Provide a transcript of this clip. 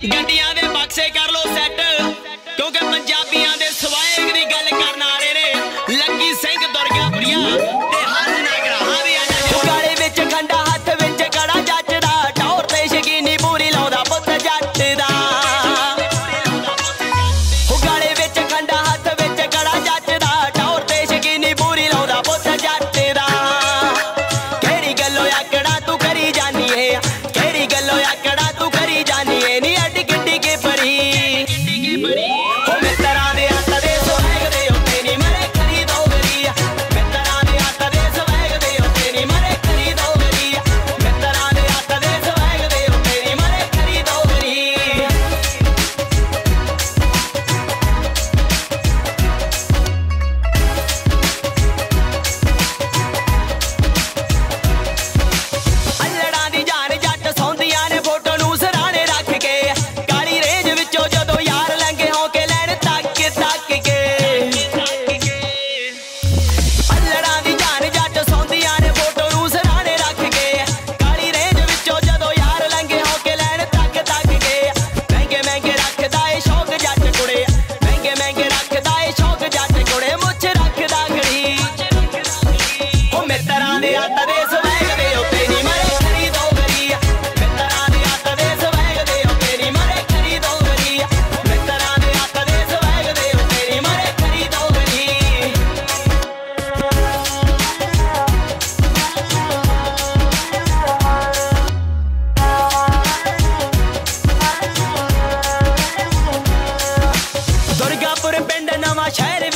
You got the ਮਿੱਤਰਾਂ ਦੇ ਹੱਥ ਦੇ ਸਵੈਗ ਦੇ ਉੱਤੇ ਨਹੀਂ ਮਰੇ ਖਰੀ ਦੋ ਗਰੀਆ ਮਿੱਤਰਾਂ ਦੇ ਹੱਥ ਦੇ ਸਵੈਗ ਦੇ ਉੱਤੇ ਨਹੀਂ ਮਰੇ ਖਰੀ ਦੋ ਗਰੀਆ ਮਿੱਤਰਾਂ ਦੇ ਹੱਥ ਦੇ ਸਵੈਗ ਦੇ ਉੱਤੇ ਨਹੀਂ ਮਰੇ ਖਰੀ ਦੋ ਗਰੀ ਦੁਰਗਾਪੁਰ ਪਿੰਡ ਨਵਾਂ ਸ਼ਹਿਰ